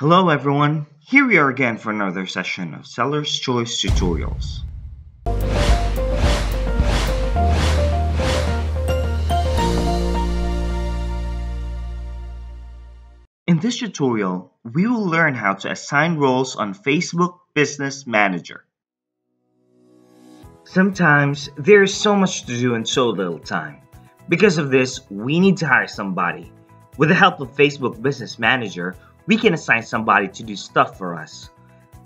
Hello everyone, here we are again for another session of Seller's Choice Tutorials. In this tutorial, we will learn how to assign roles on Facebook Business Manager. Sometimes there is so much to do in so little time. Because of this, we need to hire somebody. With the help of Facebook Business Manager, we can assign somebody to do stuff for us.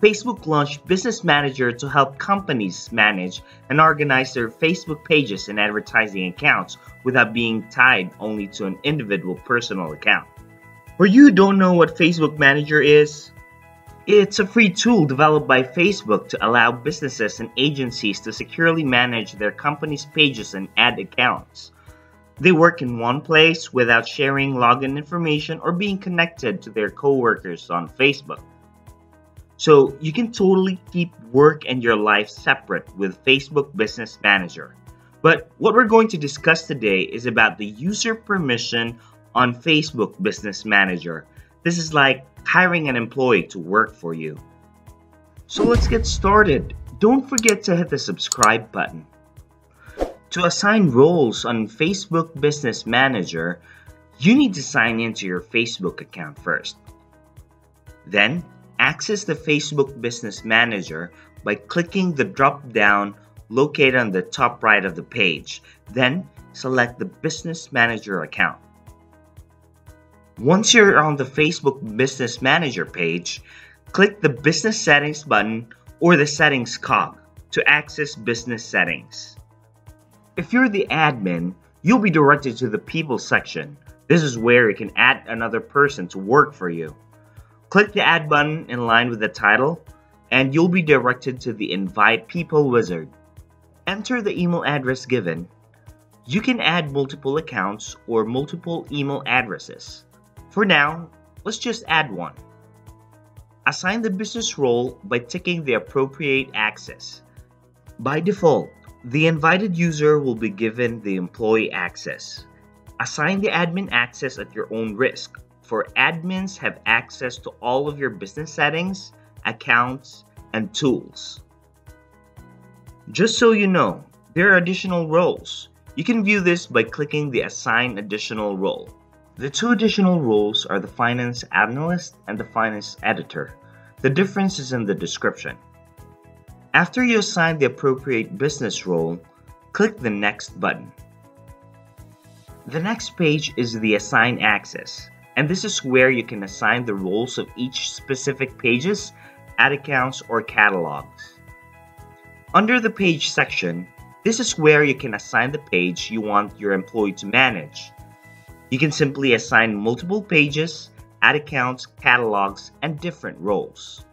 Facebook launched Business Manager to help companies manage and organize their Facebook pages and advertising accounts without being tied only to an individual personal account. For you don't know what Facebook Manager is, it's a free tool developed by Facebook to allow businesses and agencies to securely manage their company's pages and ad accounts. They work in one place without sharing login information or being connected to their coworkers on Facebook. So you can totally keep work and your life separate with Facebook Business Manager. But what we're going to discuss today is about the user permission on Facebook Business Manager. This is like hiring an employee to work for you. So let's get started. Don't forget to hit the subscribe button. To assign roles on Facebook Business Manager, you need to sign into your Facebook account first. Then, access the Facebook Business Manager by clicking the drop down located on the top right of the page. Then, select the Business Manager account. Once you're on the Facebook Business Manager page, click the Business Settings button or the Settings cog to access business settings. If you're the admin, you'll be directed to the People section. This is where you can add another person to work for you. Click the Add button in line with the title, and you'll be directed to the Invite People wizard. Enter the email address given. You can add multiple accounts or multiple email addresses. For now, let's just add one. Assign the business role by ticking the appropriate access. By default, the invited user will be given the employee access. Assign the admin access at your own risk, for admins have access to all of your business settings, accounts, and tools. Just so you know, there are additional roles. You can view this by clicking the Assign Additional Role. The two additional roles are the Finance Analyst and the Finance Editor. The difference is in the description. After you assign the appropriate business role, click the Next button. The next page is the Assign Access, and this is where you can assign the roles of each specific pages, ad accounts, or catalogs. Under the Page section, this is where you can assign the page you want your employee to manage. You can simply assign multiple pages, ad accounts, catalogs, and different roles.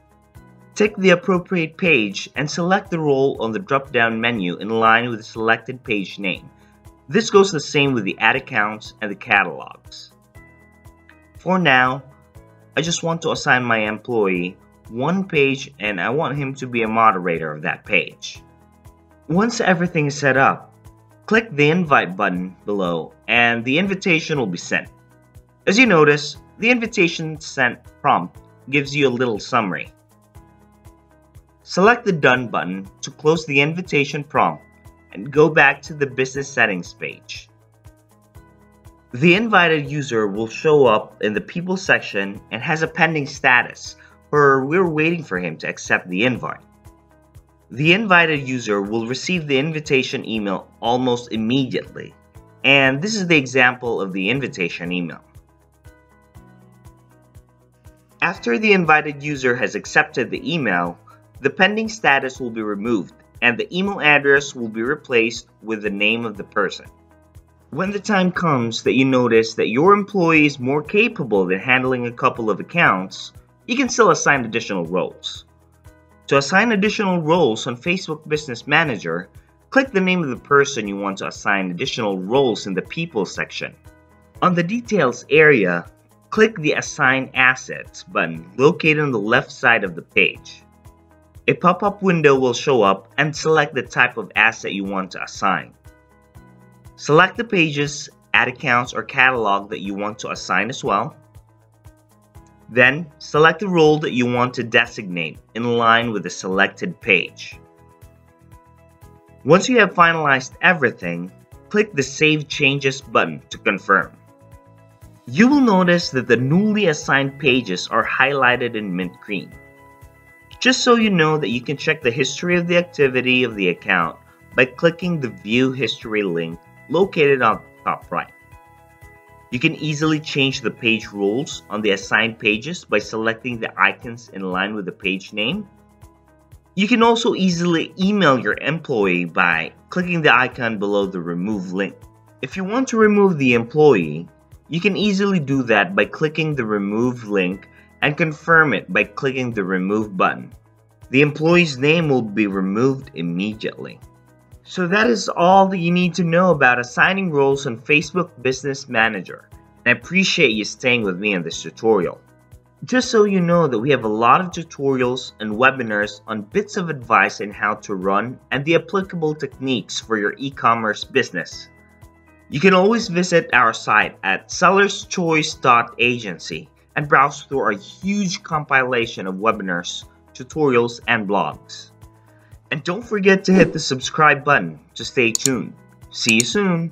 Tick the appropriate page and select the role on the drop-down menu in line with the selected page name. This goes the same with the ad accounts and the catalogs. For now, I just want to assign my employee one page and I want him to be a moderator of that page. Once everything is set up, click the invite button below and the invitation will be sent. As you notice, the invitation sent prompt gives you a little summary. Select the Done button to close the invitation prompt and go back to the Business Settings page. The invited user will show up in the People section and has a pending status, or we're waiting for him to accept the invite. The invited user will receive the invitation email almost immediately, and this is the example of the invitation email. After the invited user has accepted the email, the pending status will be removed and the email address will be replaced with the name of the person. When the time comes that you notice that your employee is more capable than handling a couple of accounts, you can still assign additional roles. To assign additional roles on Facebook Business Manager, click the name of the person you want to assign additional roles in the People section. On the Details area, click the Assign Assets button located on the left side of the page. A pop-up window will show up and select the type of asset you want to assign. Select the pages, ad accounts, or catalog that you want to assign as well. Then, select the role that you want to designate in line with the selected page. Once you have finalized everything, click the Save Changes button to confirm. You will notice that the newly assigned pages are highlighted in mint green. Just so you know that you can check the history of the activity of the account by clicking the View History link located on the top right. You can easily change the page rules on the assigned pages by selecting the icons in line with the page name. You can also easily email your employee by clicking the icon below the remove link. If you want to remove the employee, you can easily do that by clicking the remove link and confirm it by clicking the remove button. The employee's name will be removed immediately. So that is all that you need to know about assigning roles on Facebook Business Manager. And I appreciate you staying with me in this tutorial. Just so you know that we have a lot of tutorials and webinars on bits of advice on how to run and the applicable techniques for your e-commerce business. You can always visit our site at sellerschoice.agency and browse through our huge compilation of webinars, tutorials, and blogs. And don't forget to hit the subscribe button to stay tuned. See you soon!